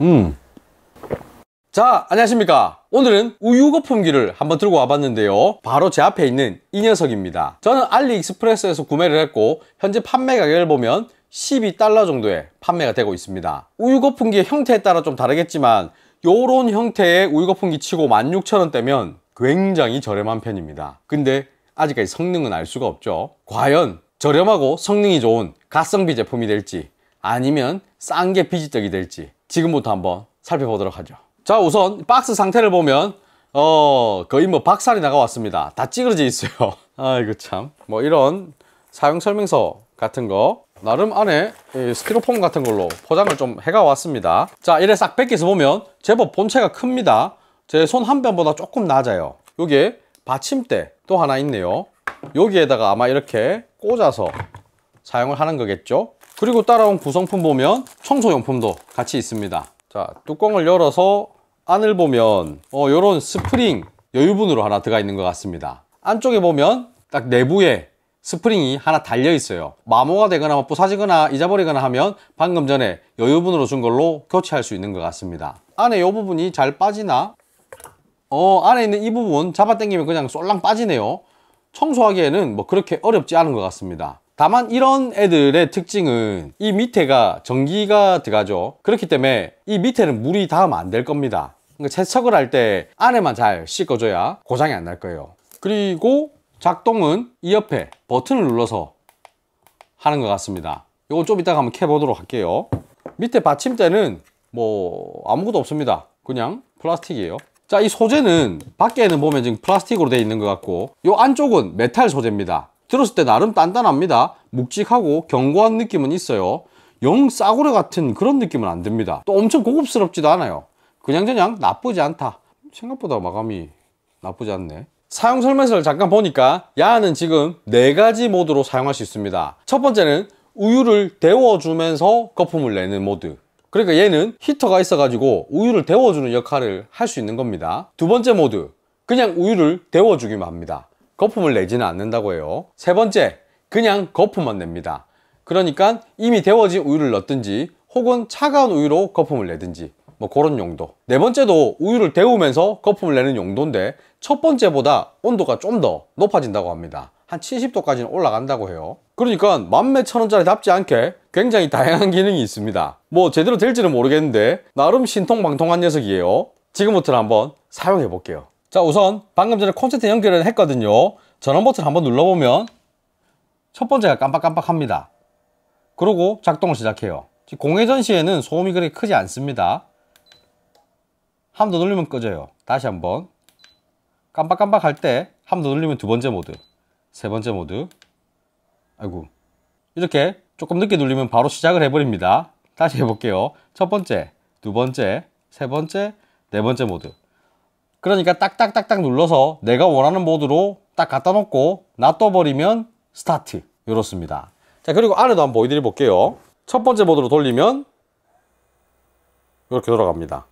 음. 자, 안녕하십니까. 오늘은 우유 거품기를 한번 들고 와봤는데요. 바로 제 앞에 있는 이 녀석입니다. 저는 알리익스프레스에서 구매를 했고, 현재 판매 가격을 보면 12달러 정도에 판매가 되고 있습니다. 우유 거품기의 형태에 따라 좀 다르겠지만, 요런 형태의 우유 거품기 치고 16,000원대면 굉장히 저렴한 편입니다. 근데 아직까지 성능은 알 수가 없죠. 과연 저렴하고 성능이 좋은 가성비 제품이 될지, 아니면 싼 게 비지떡이 될지, 지금부터 한번 살펴보도록 하죠. 자 우선 박스 상태를 보면 어 거의 뭐 박살이 나가 왔습니다. 다 찌그러져 있어요. 아이고 참. 뭐 이런 사용 설명서 같은 거 나름 안에 스티로폼 같은 걸로 포장을 좀 해가 왔습니다. 자 이래 싹 벗겨서 보면 제법 본체가 큽니다. 제 손 한 변보다 조금 낮아요. 요게 받침대 또 하나 있네요. 여기에다가 아마 이렇게 꽂아서 사용을 하는 거겠죠 그리고 따라온 구성품 보면 청소용품도 같이 있습니다. 자 뚜껑을 열어서 안을 보면 어, 이런 스프링 여유분으로 하나 들어가 있는 것 같습니다. 안쪽에 보면 딱 내부에 스프링이 하나 달려 있어요. 마모가 되거나 뭐 부사지거나 잊어버리거나 하면 방금 전에 여유분으로 준 걸로 교체할 수 있는 것 같습니다. 안에 이 부분이 잘 빠지나? 어 안에 있는 이 부분 잡아당기면 그냥 쏠랑 빠지네요. 청소하기에는 뭐 그렇게 어렵지 않은 것 같습니다 다만 이런 애들의 특징은 이 밑에가 전기가 들어가죠. 그렇기 때문에 이 밑에는 물이 닿으면 안 될 겁니다. 그러니까 세척을 할 때 안에만 잘 씻어줘야 고장이 안 날 거예요. 그리고 작동은 이 옆에 버튼을 눌러서 하는 것 같습니다. 이거 좀 이따가 한번 켜보도록 할게요. 밑에 받침대는 뭐 아무것도 없습니다. 그냥 플라스틱이에요. 자 이 소재는 밖에는 보면 지금 플라스틱으로 되어 있는 것 같고 이 안쪽은 메탈 소재입니다 들었을 때 나름 단단합니다. 묵직하고 견고한 느낌은 있어요. 영 싸구려 같은 그런 느낌은 안 듭니다. 또 엄청 고급스럽지도 않아요. 그냥저냥 나쁘지 않다. 생각보다 마감이 나쁘지 않네. 사용 설명서를 잠깐 보니까 야는 지금 네 가지 모드로 사용할 수 있습니다. 첫 번째는 우유를 데워주면서 거품을 내는 모드. 그러니까 얘는 히터가 있어 가지고 우유를 데워주는 역할을 할 수 있는 겁니다. 두 번째 모드. 그냥 우유를 데워주기만 합니다 거품을 내지는 않는다고 해요. 세 번째 그냥 거품만 냅니다. 그러니까 이미 데워진 우유를 넣든지 혹은 차가운 우유로 거품을 내든지 뭐 그런 용도. 네 번째도 우유를 데우면서 거품을 내는 용도인데 첫 번째보다 온도가 좀 더 높아진다고 합니다. 한 70도까지는 올라간다고 해요. 그러니까 만몇천 원짜리 답지 않게 굉장히 다양한 기능이 있습니다. 뭐 제대로 될지는 모르겠는데 나름 신통방통한 녀석이에요. 지금부터 한번 사용해 볼게요 자 우선 방금 전에 콘센트 연결을 했거든요. 전원 버튼 한번 눌러보면 첫 번째가 깜빡깜빡합니다. 그리고 작동을 시작해요. 공회전 시에는 소음이 그렇게 크지 않습니다. 한 번 더 눌리면 꺼져요. 다시 한번. 깜빡깜빡 할 때 한 번 더 눌리면 두 번째 모드 세 번째 모드. 아이고. 이렇게 조금 늦게 눌리면 바로 시작을 해버립니다. 다시 해볼게요. 첫 번째 두 번째 세 번째 네 번째 모드 그러니까 딱딱딱딱 눌러서 내가 원하는 모드로 딱 갖다 놓고 놔둬버리면 스타트. 이렇습니다. 자 그리고 안에도 한번 보여드려 볼게요. 첫 번째 모드로 돌리면 이렇게 돌아갑니다.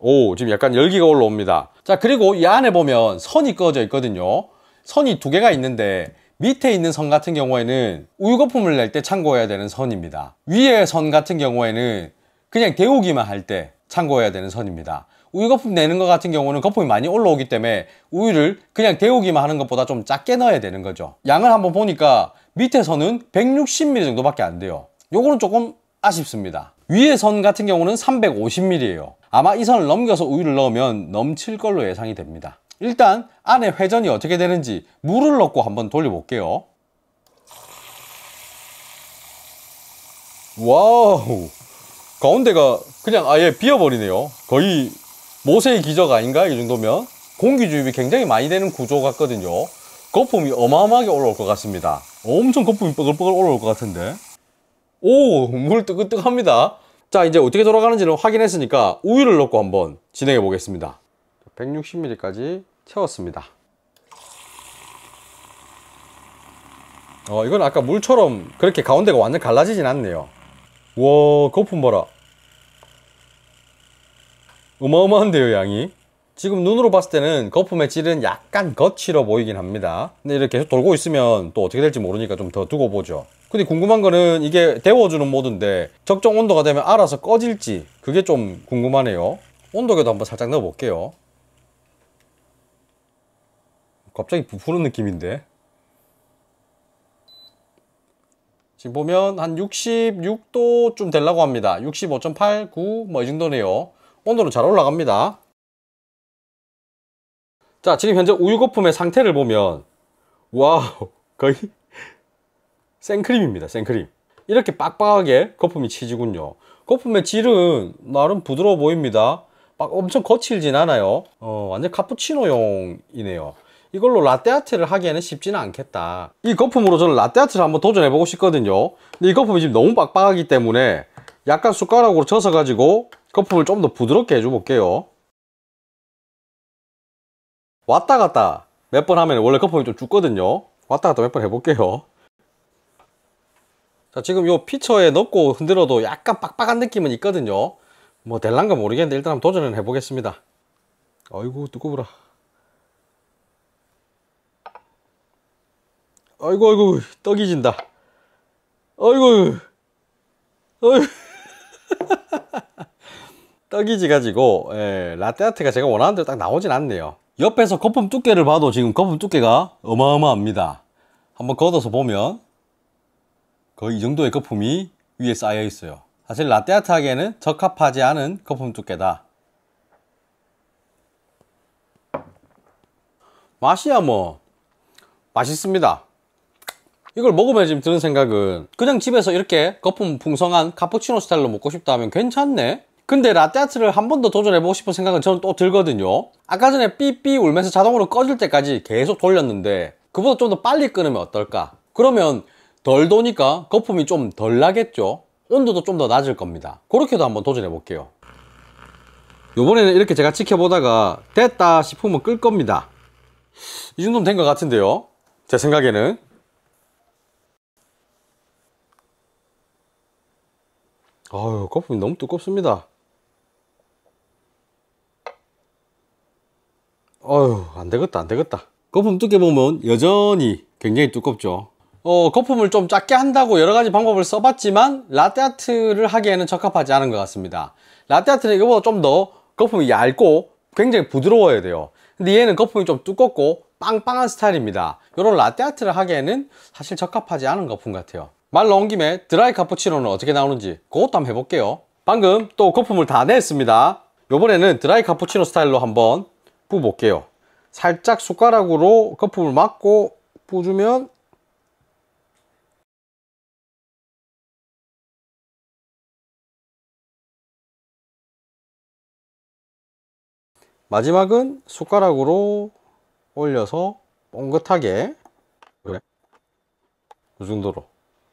오 지금 약간 열기가 올라옵니다. 자 그리고 이 안에 보면 선이 꺼져 있거든요. 선이 두 개가 있는데 밑에 있는 선 같은 경우에는 우유 거품을 낼 때 참고해야 되는 선입니다. 위에 선 같은 경우에는 그냥 데우기만 할 때 참고해야 되는 선입니다 우유 거품 내는 것 같은 경우는 거품이 많이 올라오기 때문에 우유를 그냥 데우기만 하는 것보다 좀 작게 넣어야 되는 거죠. 양을 한번 보니까 밑에서는 160ml 정도밖에 안 돼요. 요거는 조금 아쉽습니다. 위에 선 같은 경우는 350ml예요. 아마 이 선을 넘겨서 우유를 넣으면 넘칠 걸로 예상이 됩니다. 일단 안에 회전이 어떻게 되는지 물을 넣고 한번 돌려볼게요. Wow! 가운데가 그냥 아예 비어버리네요. 거의 모세의 기적 아닌가? 이 정도면 공기 주입이 굉장히 많이 되는 구조 같거든요. 거품이 어마어마하게 올라올 것 같습니다. 엄청 거품이 뻐글뻐글 올라올 것 같은데. 오 물 뜨끈뜨끈합니다. 자 이제 어떻게 돌아가는지는 확인했으니까 우유를 넣고 한번 진행해 보겠습니다. 160ml까지 채웠습니다. 어 이건 아까 물처럼 그렇게 가운데가 완전 갈라지진 않네요. 와 거품 봐라 어마어마한데요 양이 지금 눈으로 봤을 때는 거품의 질은 약간 거칠어 보이긴 합니다 근데 이렇게 계속 돌고 있으면 또 어떻게 될지 모르니까 좀 더 두고 보죠 근데 궁금한 거는 이게 데워주는 모드인데 적정 온도가 되면 알아서 꺼질지 그게 좀 궁금하네요. 온도계도 한번 살짝 넣어 볼게요. 갑자기 부푸는 느낌인데. 지금 보면 한 66도쯤 되려고 합니다. 65.8, 9, 뭐 이 정도네요. 온도는 잘 올라갑니다. 자, 지금 현재 우유 거품의 상태를 보면 와우, 거의 생크림입니다. 생크림. 이렇게 빡빡하게 거품이 치지군요. 거품의 질은 나름 부드러워 보입니다. 막 엄청 거칠진 않아요. 어, 완전 카푸치노용이네요. 이걸로 라떼아트를 하기에는 쉽지는 않겠다. 이 거품으로 저는 라떼아트를 한번 도전해 보고 싶거든요. 근데 이 거품이 지금 너무 빡빡하기 때문에 약간 숟가락으로 젖어 가지고 거품을 좀 더 부드럽게 해줘볼게요. 왔다 갔다 몇 번 하면 원래 거품이 좀 죽거든요. 왔다 갔다 몇 번 해볼게요. 자, 지금 요 피처에 넣고 흔들어도 약간 빡빡한 느낌은 있거든요. 뭐 될란가 모르겠는데 일단 한번 도전을 해보겠습니다. 아이고 뜨거워라. 아이고 아이고 떡이 진다. 아이고 아이고 떡이 지 가지고 예, 라떼아트가 제가 원하는 대로 딱 나오진 않네요. 옆에서 거품 두께를 봐도 지금 거품 두께가 어마어마합니다. 한번 걷어서 보면 거의 이 정도의 거품이 위에 쌓여 있어요. 사실 라떼아트 하기에는 적합하지 않은 거품 두께다. 맛이야 뭐 맛있습니다. 이걸 먹으면 지금 드는 생각은 그냥 집에서 이렇게 거품 풍성한 카푸치노 스타일로 먹고 싶다 하면 괜찮네? 근데 라떼아트를 한 번 더 도전해보고 싶은 생각은 저는 또 들거든요. 아까 전에 삐삐 울면서 자동으로 꺼질 때까지 계속 돌렸는데 그보다 좀 더 빨리 끄면 어떨까? 그러면 덜 도니까 거품이 좀 덜 나겠죠? 온도도 좀 더 낮을 겁니다. 그렇게도 한번 도전해 볼게요. 요번에는 이렇게 제가 지켜보다가 됐다 싶으면 끌 겁니다. 이 정도면 된 것 같은데요. 제 생각에는. 아유, 거품이 너무 두껍습니다. 아유, 안 되겠다, 안 되겠다. 거품 두께 보면 여전히 굉장히 두껍죠. 어, 거품을 좀 작게 한다고 여러 가지 방법을 써봤지만 라떼아트를 하기에는 적합하지 않은 것 같습니다. 라떼아트는 이거보다 좀 더 거품이 얇고 굉장히 부드러워야 돼요. 근데 얘는 거품이 좀 두껍고 빵빵한 스타일입니다. 이런 라떼아트를 하기에는 사실 적합하지 않은 거품 같아요. 말 나온 김에 드라이 카푸치노는 어떻게 나오는지 그것도 한번 해볼게요. 방금 또 거품을 다 냈습니다. 이번에는 드라이 카푸치노 스타일로 한번 부어볼게요. 살짝 숟가락으로 거품을 막고 부어주면 마지막은 숟가락으로 올려서 뻥긋하게. 그래? 이 정도로.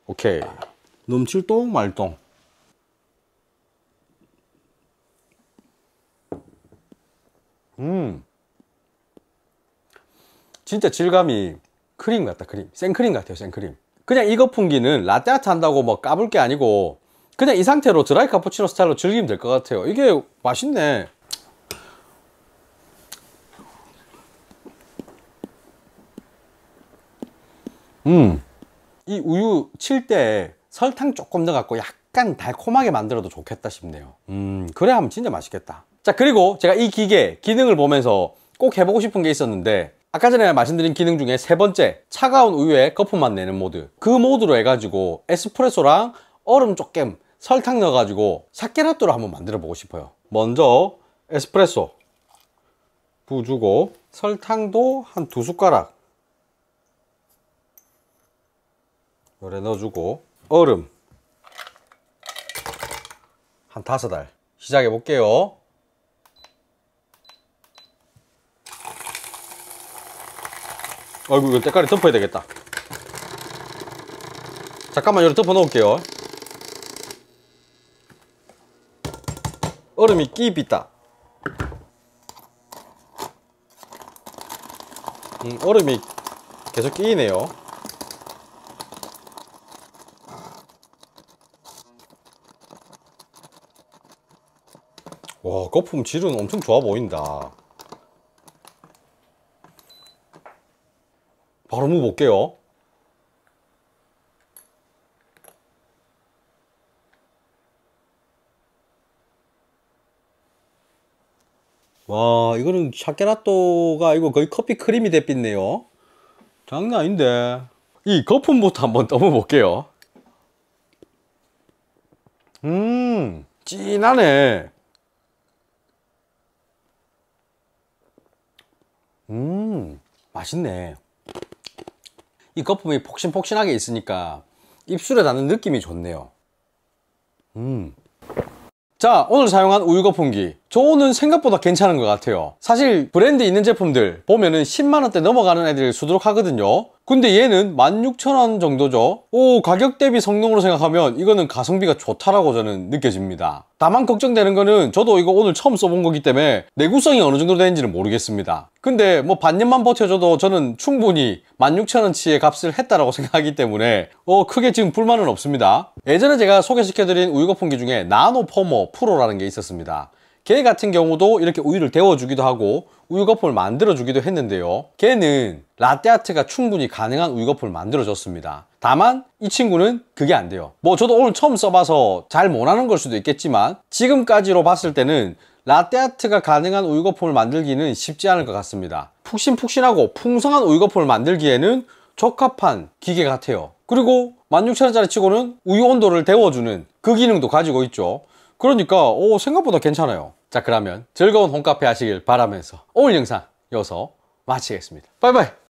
오케이. 넘칠똥 말똥 음 진짜 질감이 크림 같다 크림. 생크림 같아요 생크림. 그냥 이거 풍기는 라떼아트 한다고 뭐 까불 게 아니고 그냥 이 상태로 드라이 카푸치노 스타일로 즐기면 될 것 같아요. 이게 맛있네. 음, 이 우유 칠 때 설탕 조금 넣어갖고 약간 달콤하게 만들어도 좋겠다 싶네요. 음, 그래 하면 진짜 맛있겠다. 자, 그리고 제가 이 기계 기능을 보면서 꼭 해보고 싶은 게 있었는데 아까 전에 말씀드린 기능 중에 세 번째 차가운 우유에 거품만 내는 모드. 그 모드로 해가지고 에스프레소랑 얼음 조금 설탕 넣어가지고 사케라또를 한번 만들어 보고 싶어요. 먼저 에스프레소 부주고 설탕도 한 두 숟가락 요래 넣어주고 얼음 한 다섯 알. 시작해 볼게요 아이고 이거 때깔이 덮어야 되겠다. 잠깐만 요래 덮어 놓을게요. 얼음이 끼있다. 음, 얼음이 계속 끼이네요. 와 거품 질은 엄청 좋아 보인다 바로 먹어볼게요. 와 이거는 샤케라또가 이거 거의 커피 크림이 됐빛네요. 장난 아닌데. 이 거품부터 한번 떠먹어볼게요. 음 진하네. 음 맛있네. 이 거품이 폭신폭신하게 있으니까 입술에 닿는 느낌이 좋네요. 음. 자, 오늘 사용한 우유 거품기. 저는 생각보다 괜찮은 것 같아요. 사실 브랜드 있는 제품들 보면은 10만원대 넘어가는 애들이 수두룩하거든요. 근데 얘는 16,000원 정도죠. 오, 가격 대비 성능으로 생각하면 이거는 가성비가 좋다라고 저는 느껴집니다. 다만 걱정되는 거는 저도 이거 오늘 처음 써본 거기 때문에 내구성이 어느 정도 되는지는 모르겠습니다. 근데 뭐 반년만 버텨줘도 저는 충분히 16,000원치의 값을 했다라고 생각하기 때문에 어, 크게 지금 불만은 없습니다. 예전에 제가 소개시켜드린 우유 거품기 중에 나노 포머 프로라는 게 있었습니다. 걔 같은 경우도 이렇게 우유를 데워주기도 하고 우유 거품을 만들어주기도 했는데요. 걔는 라떼아트가 충분히 가능한 우유 거품을 만들어줬습니다. 다만 이 친구는 그게 안 돼요. 뭐 저도 오늘 처음 써봐서 잘 못하는 걸 수도 있겠지만 지금까지로 봤을 때는 라떼아트가 가능한 우유 거품을 만들기는 쉽지 않을 것 같습니다. 푹신푹신하고 풍성한 우유 거품을 만들기에는 적합한 기계 같아요. 그리고 16,000원짜리 치고는 우유 온도를 데워주는 그 기능도 가지고 있죠. 그러니까 오, 생각보다 괜찮아요. 자 그러면 즐거운 홈카페 하시길 바라면서 오늘 영상 여기서 마치겠습니다. 바이바이.